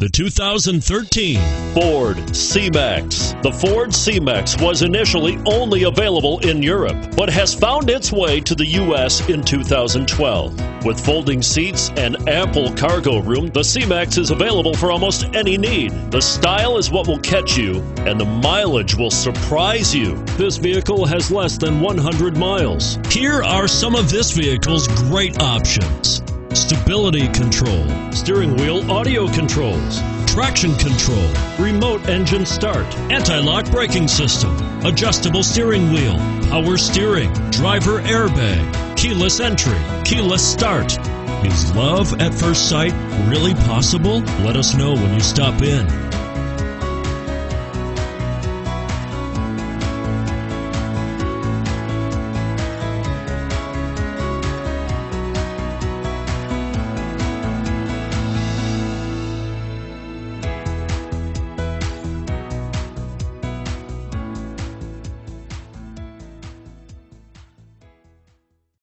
The 2013 Ford C-Max. The Ford C-Max was initially only available in Europe, but has found its way to the U.S. in 2012. With folding seats and ample cargo room, the C-Max is available for almost any need. The style is what will catch you, and the mileage will surprise you. This vehicle has less than 100 miles. Here are some of this vehicle's great options stability control, steering wheel audio controls, traction control, remote engine start, anti-lock braking system, adjustable steering wheel, power steering, driver airbag, keyless entry, keyless start. Is love at first sight really possible? Let us know when you stop in.